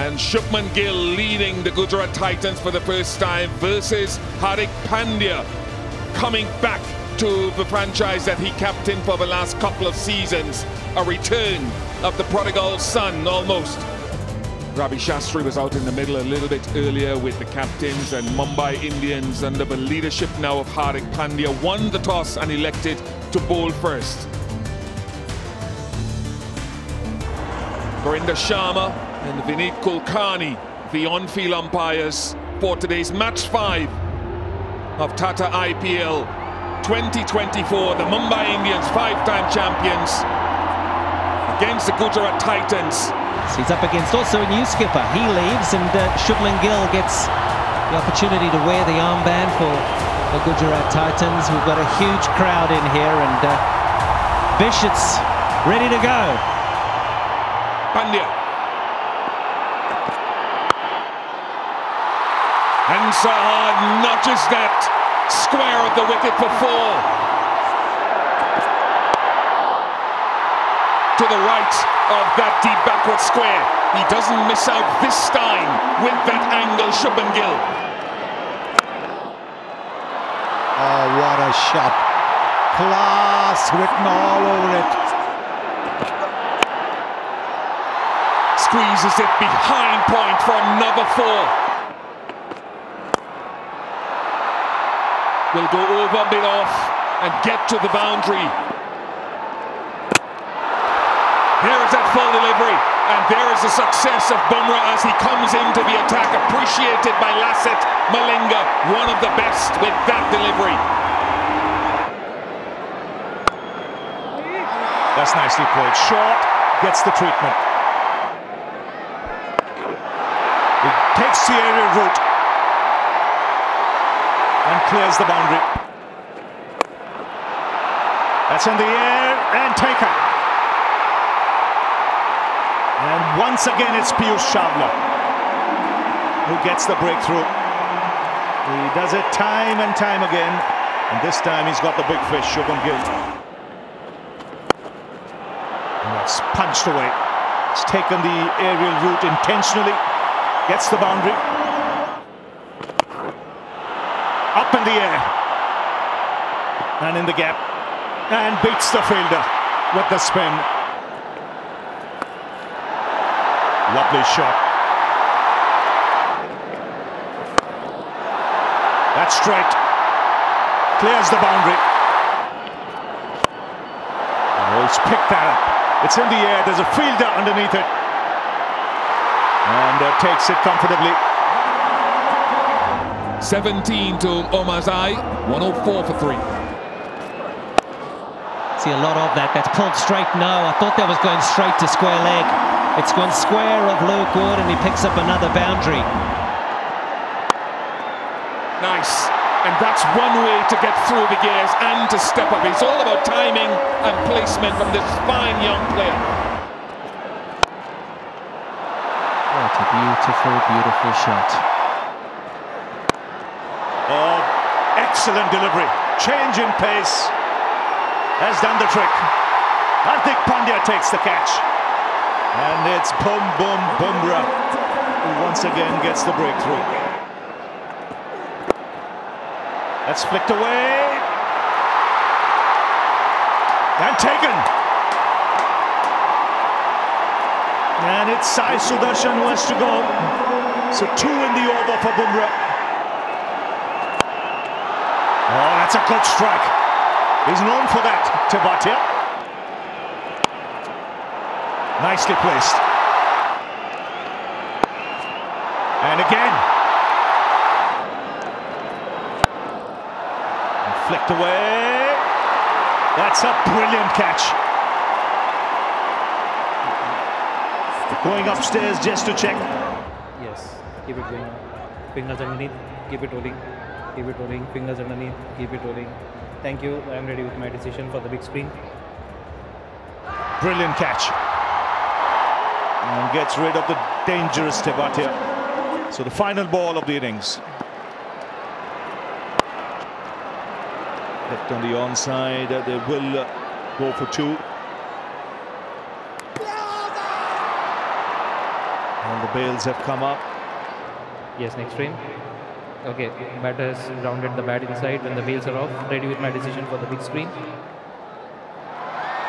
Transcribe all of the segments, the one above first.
And Shubman Gill leading the Gujarat Titans for the first time versus Hardik Pandya coming back to the franchise that he captained for the last couple of seasons. A return of the prodigal son almost. Ravi Shastri was out in the middle a little bit earlier with the captains and Mumbai Indians under the leadership now of Hardik Pandya won the toss and elected to bowl first. Gurinder Sharma and Vineet Kulkarni, the on-field umpires for today's match five of Tata IPL 2024. The Mumbai Indians, five-time champions, against the Gujarat Titans. He's up against also a new skipper. He leaves and uh, Shubman Gill gets the opportunity to wear the armband for the Gujarat Titans. We've got a huge crowd in here and uh, Bishott's ready to go. Pandya. And Saha nudges that square of the wicket for four. To the right of that deep backward square. He doesn't miss out this time with that angle, Shubman Gill. Oh, what a shot. Class written all over it. Squeezes it behind point for another four. Will go over mid off and get to the boundary. There is that full delivery, and there is the success of Bumrah as he comes into the attack, appreciated by Lasith Malinga, one of the best with that delivery. That's nicely played. Short gets the treatment. He takes the aerial route clears the boundary. That's in the air and taken. And once again, it's Piyush Chawla who gets the breakthrough. He does it time and time again. And this time he's got the big fish, Shubman Gill. And that's punched away. It's taken the aerial route intentionally. Gets the boundary. Up in the air. And in the gap. And beats the fielder with the spin. Lovely shot. That's straight. Clears the boundary. Oh, he's picked that up. It's in the air. There's a fielder underneath it. And uh, takes it comfortably. 17 to Omarzai, 104 for three. See a lot of that. That's pulled straight. No, I thought that was going straight to square leg. It's gone square of Luke Wood and he picks up another boundary. Nice. And that's one way to get through the gears and to step up. It's all about timing and placement from this fine young player. What a beautiful, beautiful shot. Oh, excellent delivery. Change in pace. Has done the trick. Hardik Pandya takes the catch. And it's Bum Bum Bumrah who once again gets the breakthrough. That's flicked away. And taken. And it's Sai Sudarshan who has to go. So two in the over for Bumrah. Oh, that's a good strike. He's known for that, Tewatia. Nicely placed. And again. And flicked away. That's a brilliant catch. Going upstairs just to check. Yes, keep it going. Fingers underneath, keep it rolling. Keep it rolling, fingers underneath, keep it rolling. Thank you. I'm ready with my decision for the big screen. Brilliant catch. And gets rid of the dangerous Tewatia. So the final ball of the innings. Left on the onside. They will go for two. And And the bails have come up. Yes, next frame. Okay, batter has rounded the bat inside when the bails are off. Ready with my decision for the big screen.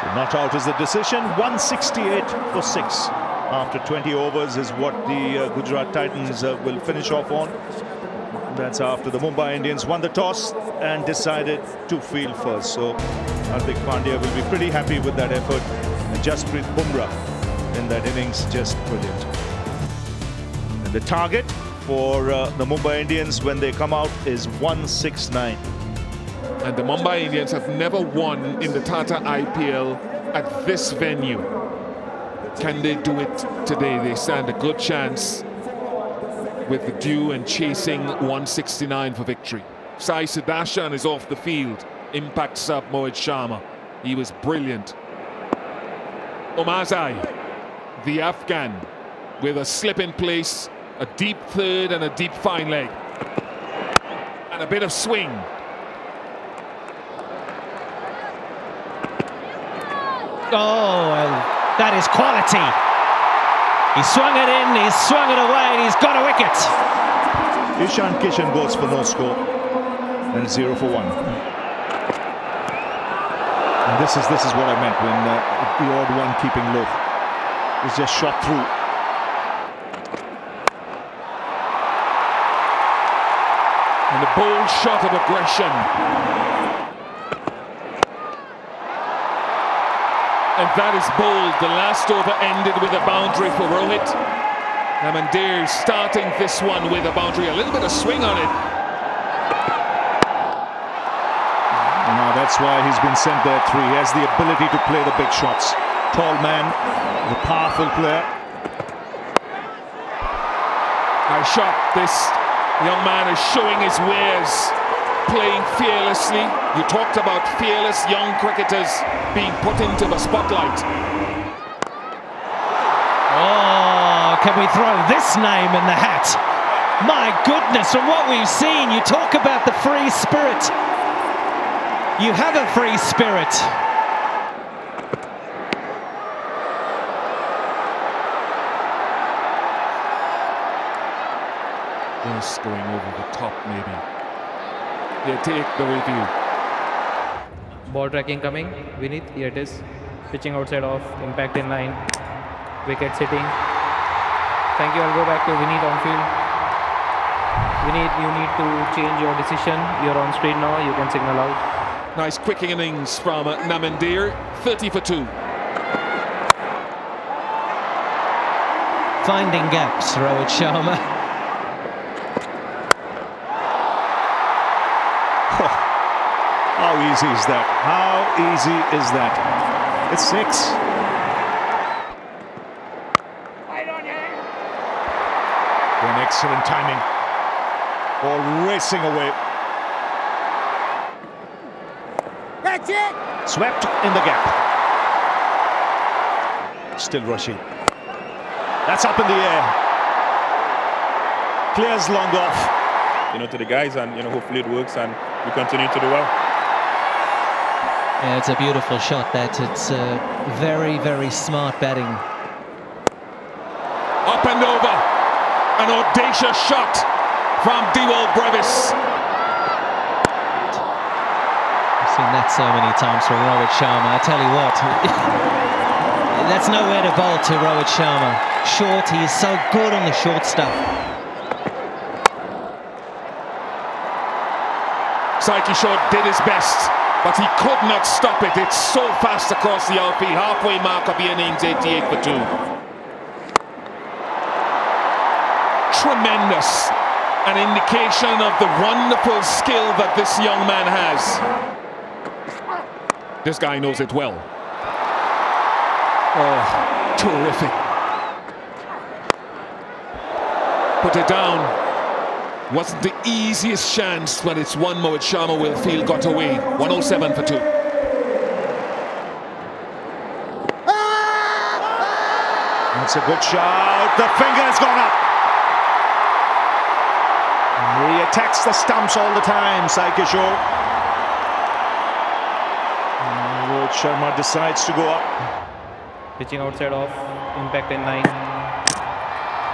So not out is the decision. 168 for six after 20 overs is what the uh, Gujarat Titans uh, will finish off on. That's after the Mumbai Indians won the toss and decided to field first. So Hardik Pandya will be pretty happy with that effort. And Jasprit Bumrah in that innings, just brilliant. And the target for uh, the Mumbai Indians when they come out is 169. And the Mumbai Indians have never won in the Tata IPL at this venue. Can they do it today? They stand a good chance with the dew and chasing 169 for victory. Sai Sudarshan is off the field. Impacts up Mohit Sharma. He was brilliant. Omarzai, the Afghan, with a slip in place, a deep third and a deep fine leg. And a bit of swing. Oh, well, that is quality. He swung it in, he swung it away, and he's got a wicket. Ishan Kishan goes for no score and zero for one. And this is this is what I meant when uh, the odd one keeping low was just shot through. And a bold shot of aggression. And that is bold. The last over ended with a boundary for Rohit. Naman Dhir starting this one with a boundary. A little bit of swing on it. Now that's why he's been sent there three. He has the ability to play the big shots. Tall man, the powerful player. Nice shot. This young man is showing his wares, playing fearlessly. You talked about fearless young cricketers being put into the spotlight. Oh, can we throw this name in the hat? My goodness, from what we've seen, you talk about the free spirit. You have a free spirit. Just going over the top, maybe. They take the review. Ball tracking coming. Vineet, here it is. Pitching outside off. Impact in line. Wicket sitting. Thank you. I'll go back to Vineet on field. Vineet, you need to change your decision. You're on screen now. You can signal out. Nice quick innings from Naman Dhir. 30 for two. Finding gaps, Rohit Sharma. How easy is that? How easy is that? It's six. An excellent timing. Ball racing away. That's it. Swept in the gap. Still rushing. That's up in the air. Clears long off. you know, to the guys, and you know, hopefully it works, and we continue to do well. Yeah, it's a beautiful shot that. It's uh, very, very smart batting. Up and over. An audacious shot from Dewald Brevis. I've seen that so many times from Rohit Sharma. I tell you what, that's nowhere to bowl to Rohit Sharma. Short, he is so good on the short stuff. Sai Kishore did his best, but he could not stop it. It's so fast across the outfield. Halfway mark of innings, 88 for two. Tremendous. An indication of the wonderful skill that this young man has. This guy knows it well. Oh, terrific. Put it down. Wasn't the easiest chance, but it's one Mohit Sharma will feel got away. 107 for two. That's a good shot. The finger's gone up. He attacks the stumps all the time, Sai Kishore. And Rohit Sharma decides to go up. Pitching outside off. Impact in line.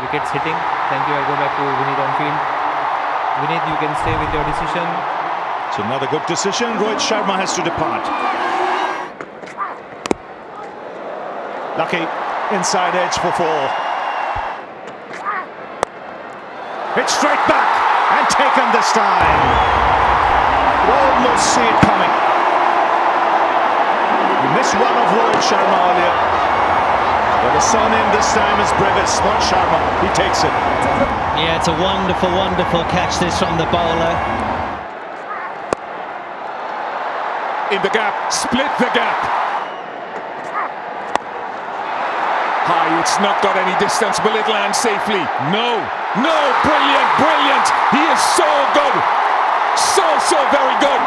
Wickets hitting. Thank you. I'll go back to Vineet on Vineet, you can stay with your decision. It's another good decision. Rohit Sharma has to depart. Lucky inside edge for four. It's straight back and taken this time. Almost see it coming. He missed one of Rohit Sharma earlier. But the surname this time is Brevis, not Sharma. He takes it. Yeah, it's a wonderful, wonderful catch this from the bowler. In the gap, split the gap. High, it's not got any distance. Will it land safely? No, no, brilliant, brilliant. He is so good. So, so very good.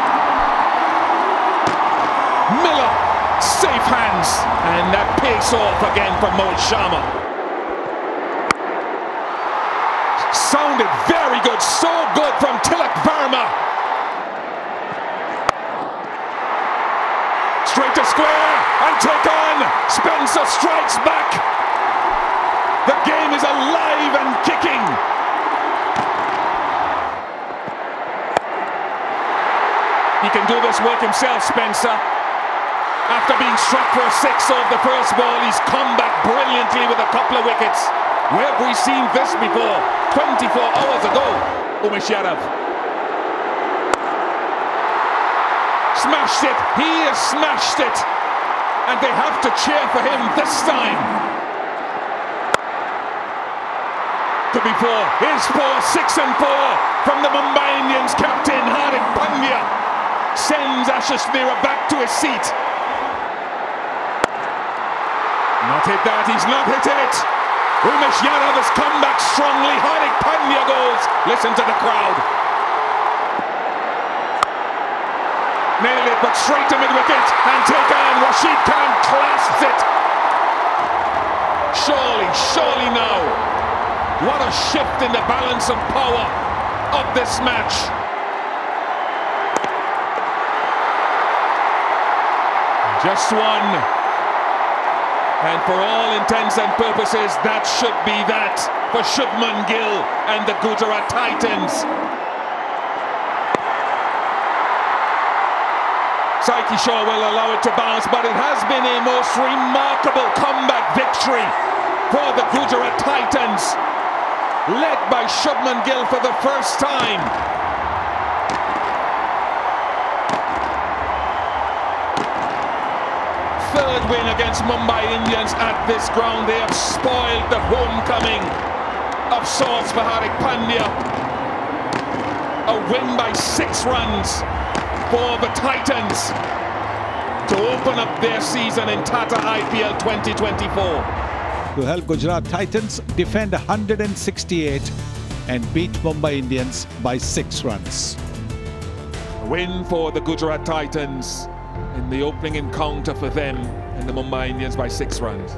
Miller, safe hands. And that pays off again from Mohit Sharma. Sounded very good, so good from Tilak Varma. Straight to square and take on. Spencer strikes back. The game is alive and kicking. He can do this work himself, Spencer. After being struck for a six off the first ball, he's come back a couple of wickets. Where have we seen this before? 24 hours ago, Umesh Yadav. Smashed it. He has smashed it. And they have to cheer for him this time. Could be four. Here's four, six and four from the Mumbai Indians captain Hardik Pandya. Sends Ashish Nehra back to his seat. Not hit that, he's not hit it. Umesh Yadav has come back strongly. Hardik Pandya goes. Listen to the crowd. Nailed it, but straight to mid-wicket and take on. Rashid Khan clasps it. Surely, surely now. What a shift in the balance of power of this match. Just one. And for all intents and purposes, that should be that for Shubman Gill and the Gujarat Titans. Sai Kishore will allow it to bounce, but it has been a most remarkable comeback victory for the Gujarat Titans, led by Shubman Gill for the first time. Third win against Mumbai Indians at this ground. They have spoiled the homecoming of sorts for Hardik Pandya. A win by six runs for the Titans to open up their season in Tata IPL 2024. To help Gujarat Titans defend 168 and beat Mumbai Indians by six runs. A win for the Gujarat Titans in the opening encounter for them and the Mumbai Indians by six runs.